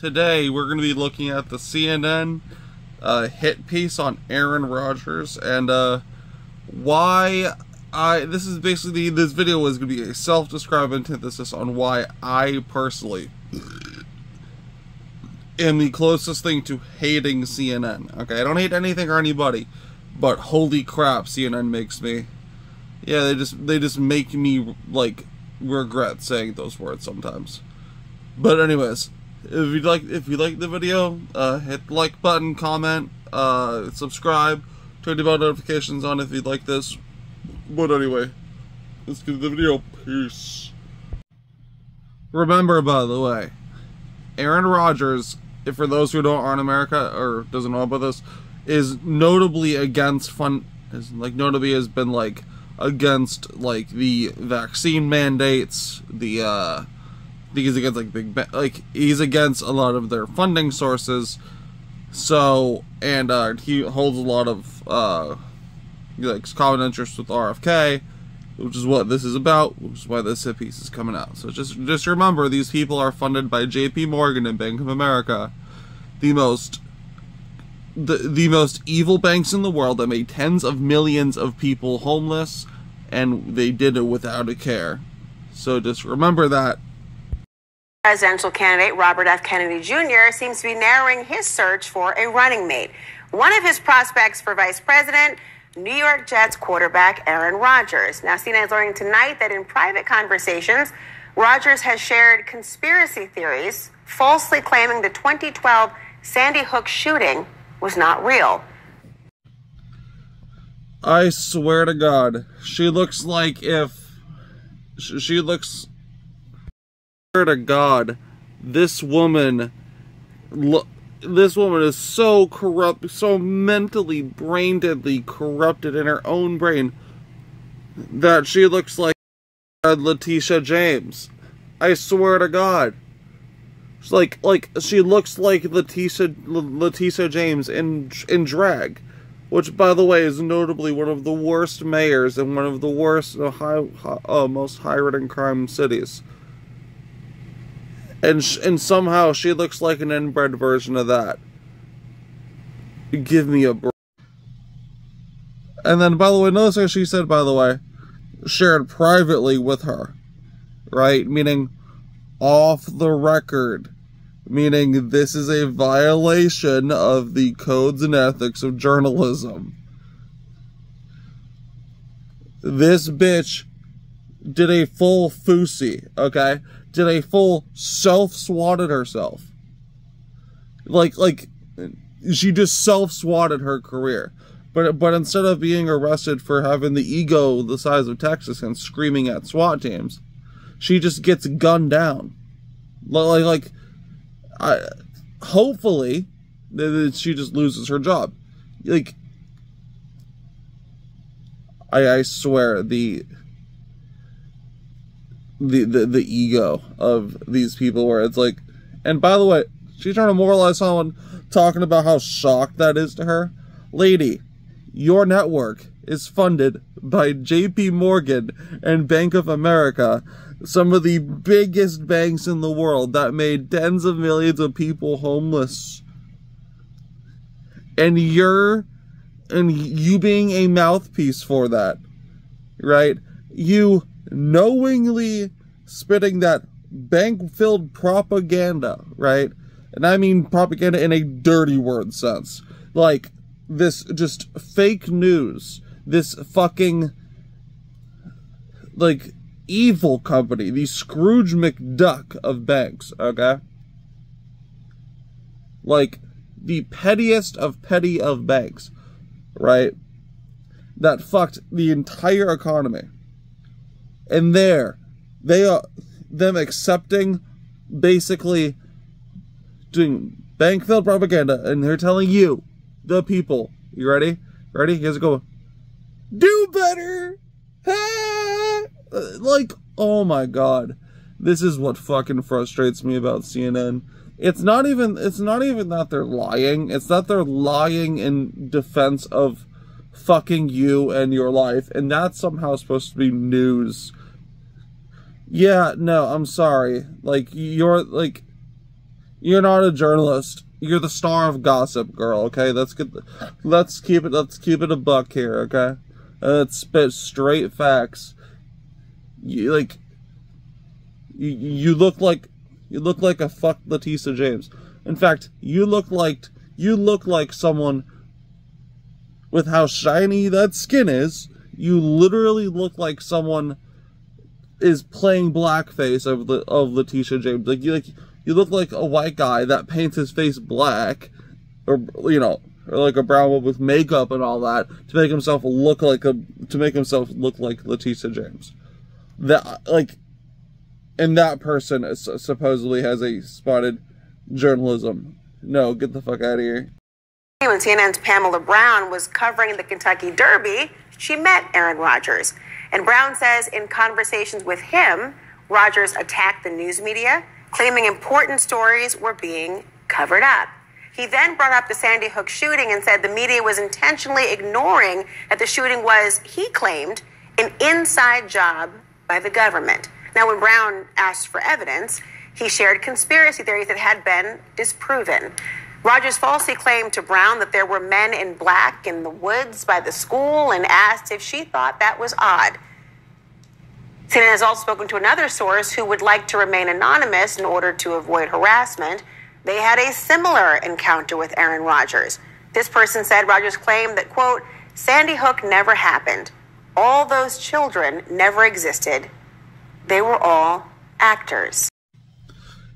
today we're going to be looking at the CNN uh, hit piece on Aaron Rodgers and uh, why I. This is basically this video is going to be a self-described antithesis on why I personally am the closest thing to hating CNN. Okay, I don't hate anything or anybody, but holy crap, CNN makes me. Yeah, they just they just make me like regret saying those words sometimes. But anyways, if you like if you like the video, uh, hit the like button, comment, uh, subscribe, turn the bell notifications on if you'd like this. But anyway, let's get to the video. Peace. Remember, by the way, Aaron Rodgers, if for those who don't aren't America or doesn't know about this, is notably against fun. Is like notably has been like against like the vaccine mandates, the uh he's against like big like he's against a lot of their funding sources. So and uh he holds a lot of uh like common interest with RFK, which is what this is about, which is why this piece is coming out. So just just remember these people are funded by JP Morgan and Bank of America, the most the the most evil banks in the world that made tens of millions of people homeless and they did it without a care. So just remember that. Presidential candidate Robert F. Kennedy Jr. seems to be narrowing his search for a running mate. One of his prospects for vice president, New York Jets quarterback Aaron Rodgers. Now, CNN is learning tonight that in private conversations, Rodgers has shared conspiracy theories, falsely claiming the 2012 Sandy Hook shooting was not real. I swear to God, she looks like if she looks. Swear to God, this woman, this woman is so corrupt, so mentally, brain deadly corrupted in her own brain that she looks like Letitia James. I swear to God. She's like, like she looks like Letitia Letitia James in in drag which by the way is notably one of the worst mayors in one of the worst uh, high, uh, most high-rated crime cities and and somehow she looks like an inbred version of that give me a break and then by the way notice how she said by the way shared privately with her right meaning off the record meaning this is a violation of the codes and ethics of journalism. This bitch did a full fousey, okay? Did a full self-swatted herself. Like, like, she just self-swatted her career. But, but instead of being arrested for having the ego the size of Texas and screaming at SWAT teams, she just gets gunned down. Like, like, I, hopefully, that she just loses her job. Like, I, I swear the, the the the ego of these people, where it's like, and by the way, she's trying to moralize someone talking about how shocked that is to her, lady. Your network is funded by J.P. Morgan and Bank of America some of the biggest banks in the world that made tens of millions of people homeless. And you're and you being a mouthpiece for that, right? You knowingly spitting that bank filled propaganda, right? And I mean propaganda in a dirty word sense. Like this just fake news, this fucking like evil company, the Scrooge McDuck of banks, okay? Like, the pettiest of petty of banks, right? That fucked the entire economy. And there, they are, them accepting, basically, doing bank propaganda, and they're telling you, the people, you ready? Ready? Here's it going. Do better! Like, oh my god. This is what fucking frustrates me about CNN. It's not even it's not even that they're lying. It's that they're lying in defense of fucking you and your life and that's somehow supposed to be news. Yeah, no, I'm sorry. Like you're like You're not a journalist. You're the star of Gossip Girl. Okay, let's get. Let's keep it. Let's keep it a buck here. Okay, and let's spit straight facts. You like. You, you look like you look like a fuck Letitia James. In fact, you look like you look like someone with how shiny that skin is. You literally look like someone is playing blackface of the of Letitia James. Like you like you look like a white guy that paints his face black, or you know, or like a brown one with makeup and all that to make himself look like a to make himself look like Letitia James. That like, and that person is, supposedly has a spotted journalism. No, get the fuck out of here. When CNN's Pamela Brown was covering the Kentucky Derby, she met Aaron Rodgers. And Brown says in conversations with him, Rodgers attacked the news media claiming important stories were being covered up. He then brought up the Sandy Hook shooting and said the media was intentionally ignoring that the shooting was, he claimed, an inside job by the government. Now, when Brown asked for evidence, he shared conspiracy theories that had been disproven. Rodgers falsely claimed to Brown that there were men in black in the woods by the school and asked if she thought that was odd. CNN has also spoken to another source who would like to remain anonymous in order to avoid harassment. They had a similar encounter with Aaron Rodgers. This person said Rodgers claimed that, quote, Sandy Hook never happened. All those children never existed. They were all actors.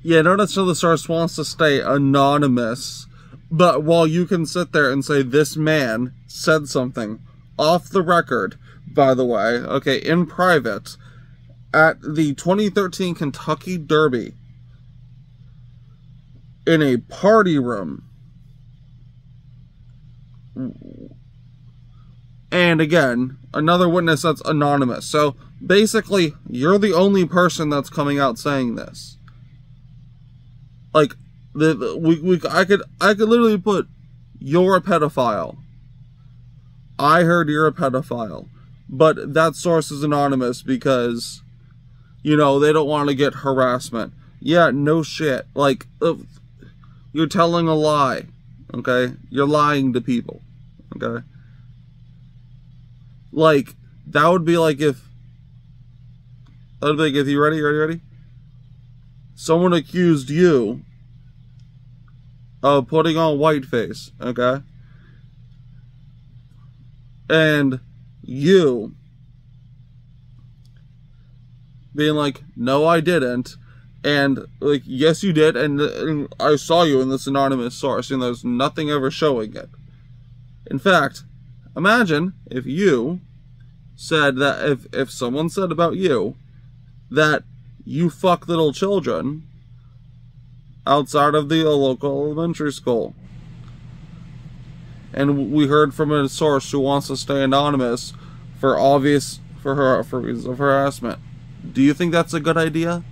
Yeah, how the source wants to stay anonymous, but while you can sit there and say this man said something off the record, by the way, okay, in private, at the 2013 Kentucky Derby in a party room. And again, another witness that's anonymous. So basically, you're the only person that's coming out saying this. Like, the, the we, we I could I could literally put you're a pedophile. I heard you're a pedophile. But that source is anonymous because you know, they don't want to get harassment. Yeah, no shit. Like, uh, you're telling a lie. Okay? You're lying to people. Okay? Like, that would be like if. That would be like if you ready, ready, ready? Someone accused you of putting on whiteface, okay? And you being like, no, I didn't. And like, yes, you did, and, and I saw you in this anonymous source, and there's nothing ever showing it. In fact, imagine if you said that if if someone said about you that you fuck little children outside of the uh, local elementary school. And we heard from a source who wants to stay anonymous for obvious for her for reasons of harassment. Do you think that's a good idea?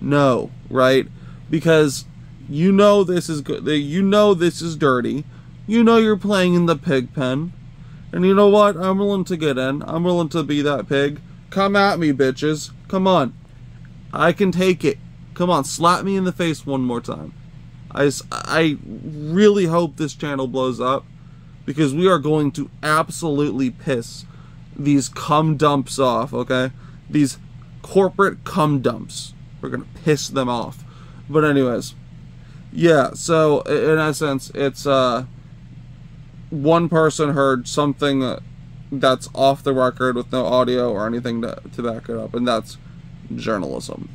No, right? Because you know this is good. You know this is dirty. You know you're playing in the pig pen. And you know what? I'm willing to get in. I'm willing to be that pig. Come at me, bitches. Come on. I can take it. Come on, slap me in the face one more time. I, I really hope this channel blows up because we are going to absolutely piss these cum dumps off, okay? These corporate cum dumps. We're gonna piss them off. But anyways, yeah. So in essence, it's uh, one person heard something that's off the record with no audio or anything to to back it up, and that's journalism.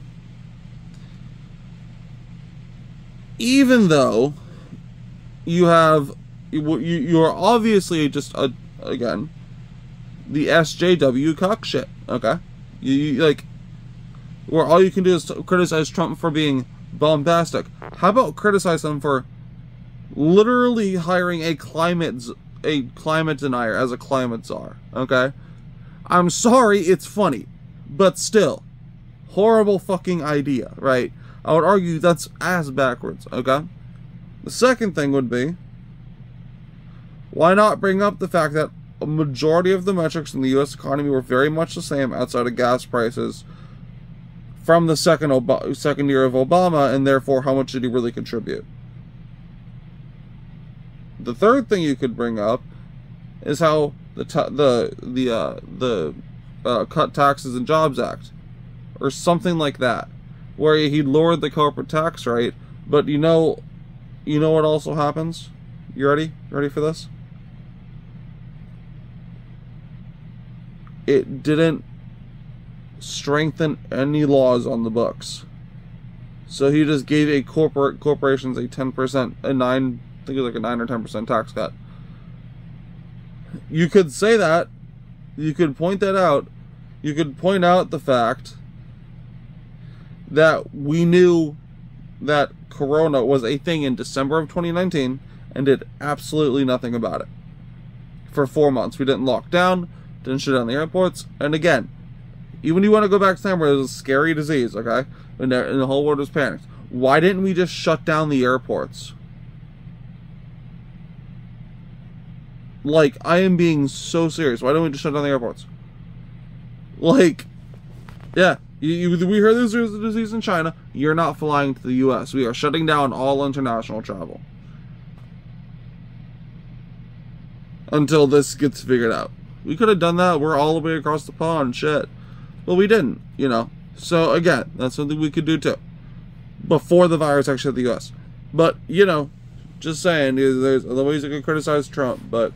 Even though you have you you are obviously just a again the SJW cock shit. Okay, you, you like where all you can do is criticize Trump for being bombastic. How about criticize him for literally hiring a climate a climate denier as a climate czar? Okay, I'm sorry, it's funny, but still, horrible fucking idea, right? I would argue that's ass backwards. Okay. The second thing would be why not bring up the fact that a majority of the metrics in the U.S. economy were very much the same outside of gas prices from the second Ob- second year of Obama, and therefore how much did he really contribute? The third thing you could bring up is how the the the uh, the uh, cut taxes and jobs act, or something like that, where he lowered the corporate tax rate. But you know, you know what also happens? You ready? Ready for this? It didn't strengthen any laws on the books. So he just gave a corporate corporations a ten percent, a nine, I think it was like a nine or ten percent tax cut. You could say that. You could point that out. You could point out the fact that we knew that Corona was a thing in December of 2019 and did absolutely nothing about it. For four months, we didn't lock down, didn't shut down the airports, and again, even you want to go back to time where it was a scary disease, okay, and the, and the whole world was panicked. Why didn't we just shut down the airports? Like, I am being so serious. Why don't we just shut down the airports? Like, yeah, you, you, we heard there's a disease in China. You're not flying to the U.S. We are shutting down all international travel until this gets figured out. We could have done that. We're all the way across the pond, shit. But we didn't, you know. So again, that's something we could do too. Before the virus actually hit the U.S. But you know, just saying, there's other ways you can criticize Trump, but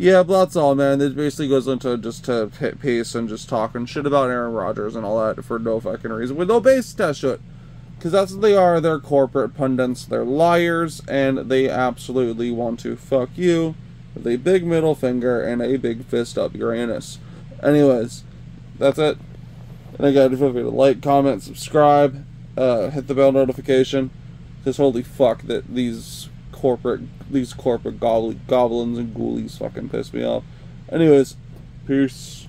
yeah, but that's all, man. It basically goes into just to hit pace and just talking shit about Aaron Rodgers and all that for no fucking reason with no base test shit. Because that's what they are. They're corporate pundits. They're liars, and they absolutely want to fuck you with a big middle finger and a big fist up your anus. Anyways, that's it. And again, feel free to like, comment, subscribe, uh, hit the bell notification. Because holy fuck, that these corporate these corporate goblins and ghoulies fucking piss me off. Anyways, peace.